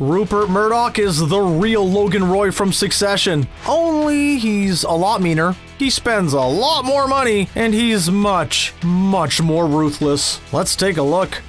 Rupert Murdoch is the real Logan Roy from Succession, only he's a lot meaner. He spends a lot more money, and he's much, much more ruthless. Let's take a look.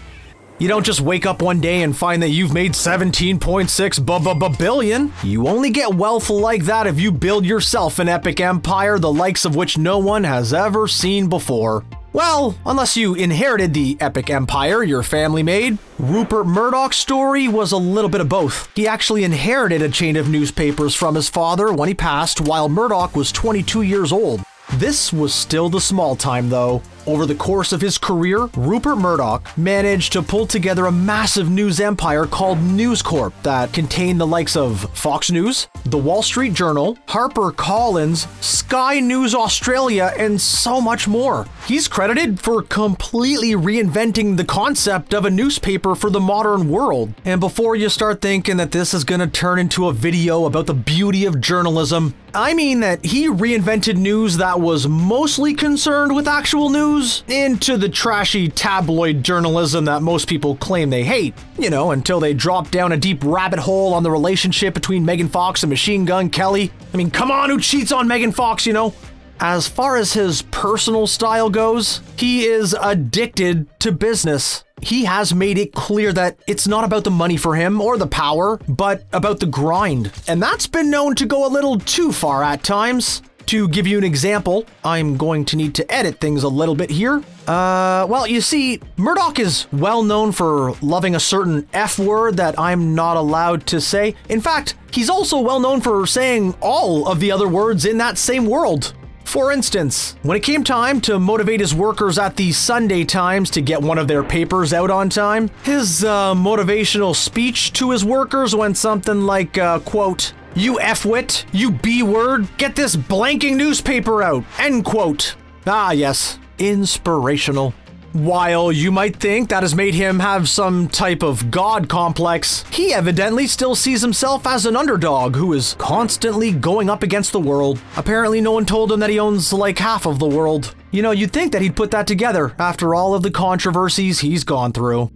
You don't just wake up one day and find that you've made 17.6 billion. You only get wealth like that if you build yourself an epic empire the likes of which no one has ever seen before. Well, unless you inherited the epic empire your family made. Rupert Murdoch's story was a little bit of both. He actually inherited a chain of newspapers from his father when he passed while Murdoch was 22 years old. This was still the small time though. Over the course of his career, Rupert Murdoch managed to pull together a massive news empire called News Corp that contained the likes of Fox News, The Wall Street Journal, Harper Collins, Sky News Australia, and so much more. He's credited for completely reinventing the concept of a newspaper for the modern world. And before you start thinking that this is going to turn into a video about the beauty of journalism, I mean that he reinvented news that was mostly concerned with actual news news into the trashy tabloid journalism that most people claim they hate, you know, until they drop down a deep rabbit hole on the relationship between Megan Fox and Machine Gun Kelly. I mean, come on, who cheats on Megan Fox, you know? As far as his personal style goes, he is addicted to business. He has made it clear that it's not about the money for him or the power, but about the grind. And that's been known to go a little too far at times. To give you an example, I'm going to need to edit things a little bit here. Uh, well, you see, Murdoch is well known for loving a certain F word that I'm not allowed to say. In fact, he's also well known for saying all of the other words in that same world. For instance, when it came time to motivate his workers at the Sunday Times to get one of their papers out on time, his uh, motivational speech to his workers went something like, uh, quote, you F-wit, you B-word, get this blanking newspaper out, end quote. Ah yes, inspirational. While you might think that has made him have some type of god complex, he evidently still sees himself as an underdog who is constantly going up against the world. Apparently no one told him that he owns like half of the world. You know, you'd think that he'd put that together after all of the controversies he's gone through.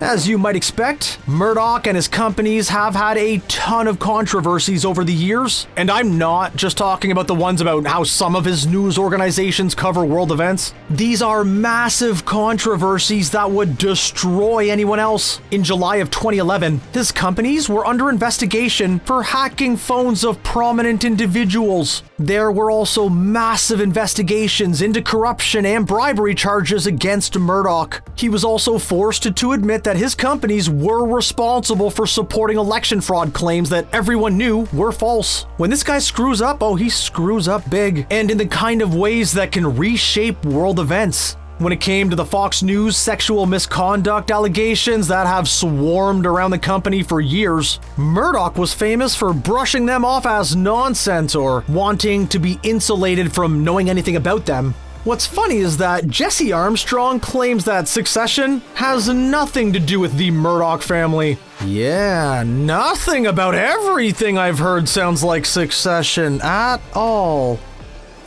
As you might expect, Murdoch and his companies have had a ton of controversies over the years, and I'm not just talking about the ones about how some of his news organizations cover world events. These are massive controversies that would destroy anyone else. In July of 2011, his companies were under investigation for hacking phones of prominent individuals. There were also massive investigations into corruption and bribery charges against Murdoch. He was also forced to admit that his companies were responsible for supporting election fraud claims that everyone knew were false. When this guy screws up, oh, he screws up big, and in the kind of ways that can reshape world events. When it came to the Fox News sexual misconduct allegations that have swarmed around the company for years, Murdoch was famous for brushing them off as nonsense or wanting to be insulated from knowing anything about them. What's funny is that Jesse Armstrong claims that Succession has nothing to do with the Murdoch family. Yeah, nothing about everything I've heard sounds like Succession at all.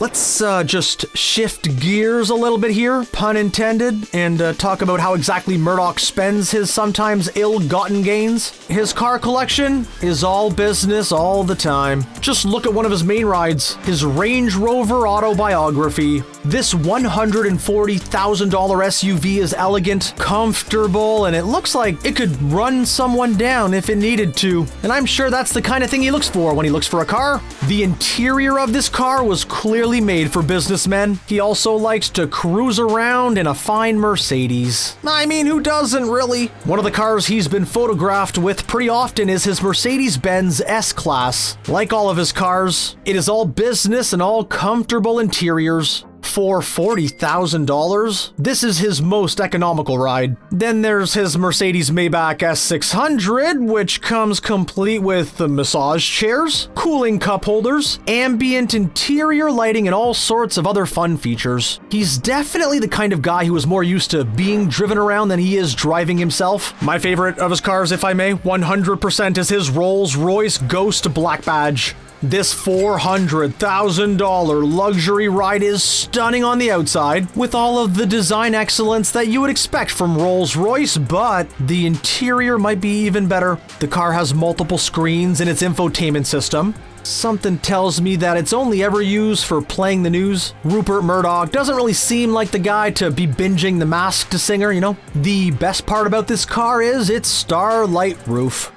Let's uh, just shift gears a little bit here, pun intended, and uh, talk about how exactly Murdoch spends his sometimes ill-gotten gains. His car collection is all business all the time. Just look at one of his main rides, his Range Rover autobiography. This $140,000 SUV is elegant, comfortable, and it looks like it could run someone down if it needed to. And I'm sure that's the kind of thing he looks for when he looks for a car. The interior of this car was clearly clearly made for businessmen. He also likes to cruise around in a fine Mercedes. I mean, who doesn't really? One of the cars he's been photographed with pretty often is his Mercedes-Benz S-Class. Like all of his cars, it is all business and all comfortable interiors for $40,000. This is his most economical ride. Then there's his Mercedes Maybach S600, which comes complete with the massage chairs, cooling cup holders, ambient interior lighting, and all sorts of other fun features. He's definitely the kind of guy who is more used to being driven around than he is driving himself. My favorite of his cars, if I may, 100% is his Rolls-Royce Ghost Black Badge. This $400,000 luxury ride is stunning on the outside, with all of the design excellence that you would expect from Rolls Royce, but the interior might be even better. The car has multiple screens in its infotainment system. Something tells me that it's only ever used for playing the news. Rupert Murdoch doesn't really seem like the guy to be binging The Masked Singer, you know? The best part about this car is its starlight roof.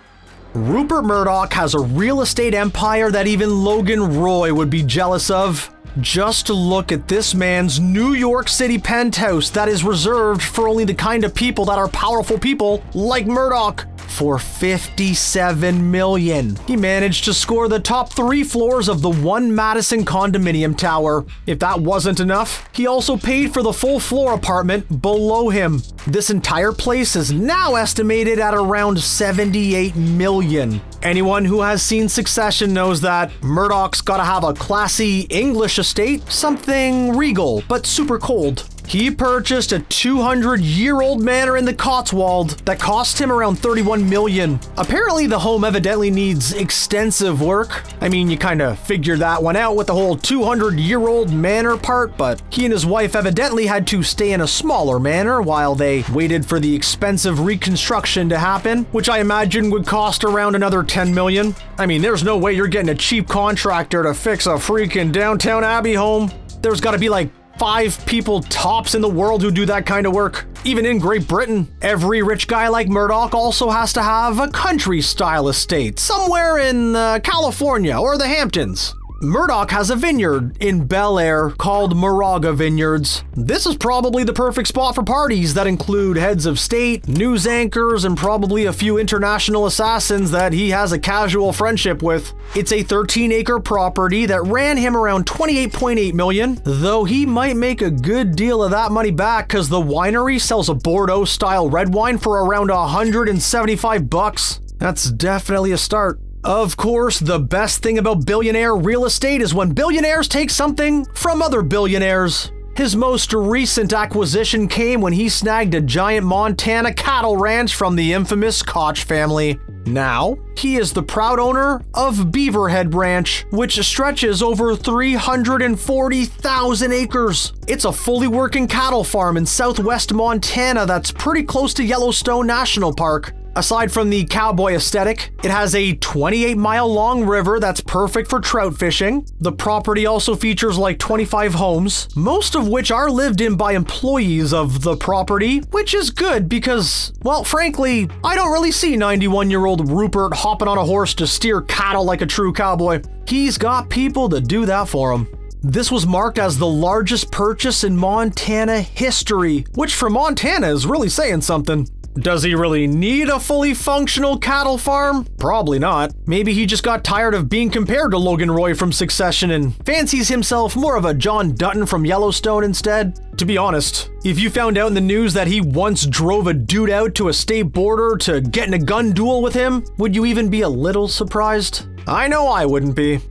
Rupert Murdoch has a real estate empire that even Logan Roy would be jealous of. Just look at this man's New York City penthouse that is reserved for only the kind of people that are powerful people like Murdoch for 57 million. He managed to score the top three floors of the One Madison condominium tower. If that wasn't enough, he also paid for the full floor apartment below him. This entire place is now estimated at around 78 million. Anyone who has seen Succession knows that Murdoch's gotta have a classy English estate, something regal but super cold. He purchased a 200 year old manor in the Cotswold that cost him around 31 million. Apparently, the home evidently needs extensive work. I mean, you kind of figure that one out with the whole 200 year old manor part, but he and his wife evidently had to stay in a smaller manor while they waited for the expensive reconstruction to happen, which I imagine would cost around another 10 million. I mean, there's no way you're getting a cheap contractor to fix a freaking Downton Abbey home. There's gotta be like five people tops in the world who do that kind of work. Even in Great Britain, every rich guy like Murdoch also has to have a country style estate somewhere in uh, California or the Hamptons. Murdoch has a vineyard in Bel Air called Moraga Vineyards. This is probably the perfect spot for parties that include heads of state, news anchors, and probably a few international assassins that he has a casual friendship with. It's a 13 acre property that ran him around 28.8 million, though he might make a good deal of that money back because the winery sells a Bordeaux style red wine for around 175 bucks. That's definitely a start. Of course, the best thing about billionaire real estate is when billionaires take something from other billionaires. His most recent acquisition came when he snagged a giant Montana cattle ranch from the infamous Koch family. Now, he is the proud owner of Beaverhead Ranch, which stretches over 340,000 acres. It's a fully working cattle farm in southwest Montana that's pretty close to Yellowstone National Park. Aside from the cowboy aesthetic, it has a 28 mile long river that's perfect for trout fishing. The property also features like 25 homes, most of which are lived in by employees of the property, which is good because, well, frankly, I don't really see 91 year old Rupert hopping on a horse to steer cattle like a true cowboy. He's got people to do that for him. This was marked as the largest purchase in Montana history, which for Montana is really saying something. Does he really need a fully functional cattle farm? Probably not. Maybe he just got tired of being compared to Logan Roy from Succession and fancies himself more of a John Dutton from Yellowstone instead. To be honest, if you found out in the news that he once drove a dude out to a state border to get in a gun duel with him, would you even be a little surprised? I know I wouldn't be.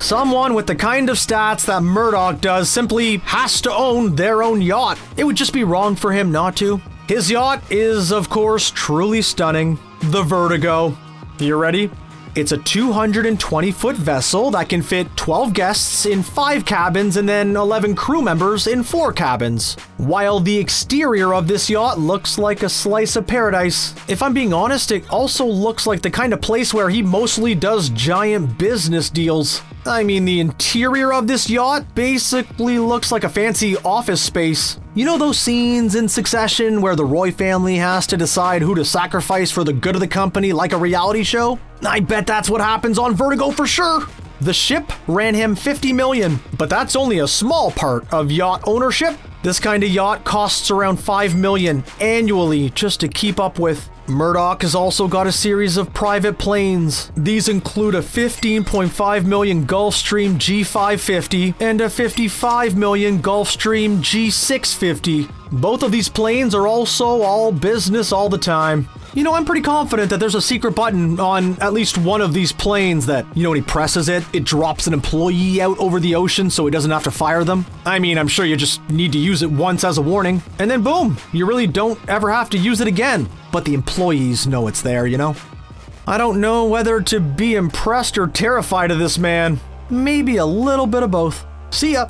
Someone with the kind of stats that Murdoch does simply has to own their own yacht. It would just be wrong for him not to. His yacht is, of course, truly stunning. The Vertigo. You ready? It's a 220 foot vessel that can fit 12 guests in 5 cabins and then 11 crew members in 4 cabins. While the exterior of this yacht looks like a slice of paradise, if I'm being honest, it also looks like the kind of place where he mostly does giant business deals. I mean, the interior of this yacht basically looks like a fancy office space. You know those scenes in Succession where the Roy family has to decide who to sacrifice for the good of the company like a reality show? I bet that's what happens on Vertigo for sure. The ship ran him 50 million, but that's only a small part of yacht ownership. This kind of yacht costs around 5 million annually just to keep up with. Murdoch has also got a series of private planes. These include a 15.5 million Gulfstream G550 and a 55 million Gulfstream G650. Both of these planes are also all business all the time. You know, I'm pretty confident that there's a secret button on at least one of these planes that, you know, when he presses it, it drops an employee out over the ocean so he doesn't have to fire them. I mean, I'm sure you just need to use it once as a warning, and then boom, you really don't ever have to use it again. But the employees know it's there, you know? I don't know whether to be impressed or terrified of this man. Maybe a little bit of both. See ya!